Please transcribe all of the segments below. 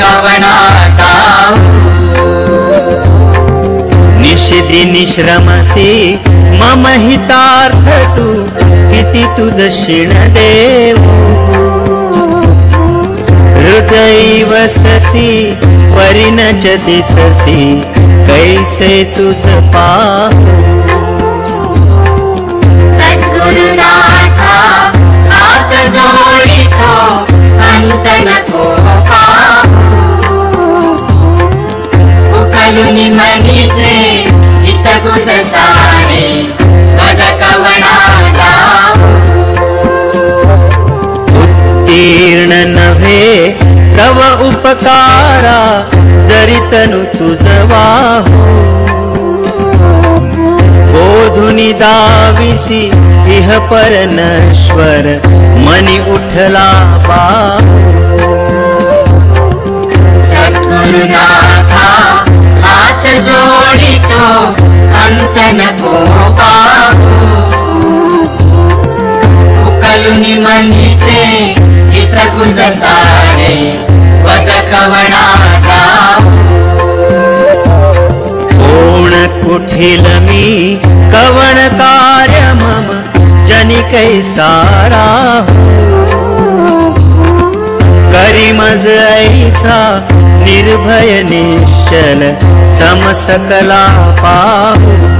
कवणाताऊ निषिदि निश्रमसि मम हितार्थ तु इति तुझ शिण देव। हृदय वससि परिणचति ससि कैसे तुझ पाहु तव उपकारा जरितनु तुझवाहु बोधुनि दाविसी इह पर नश्वर मनि उठला बाहु। सद्गुरुनाथा हात जोडितो अन्त नको उकलुनि मनिसे कोण कुठिल मी कवण कार्य मम जनिकै सारा। करी मज ऐसा निर्भय निश्चल समसकला पाहू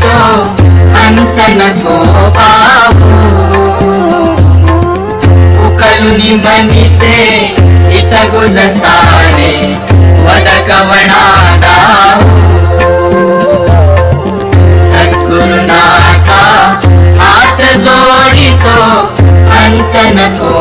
కృపతో అంతన గోపావు ఉకలుని బనితే ఇతగుజ సారే వదకవణాదావు సద్గురునాథ మాట జోడితో అంతనతో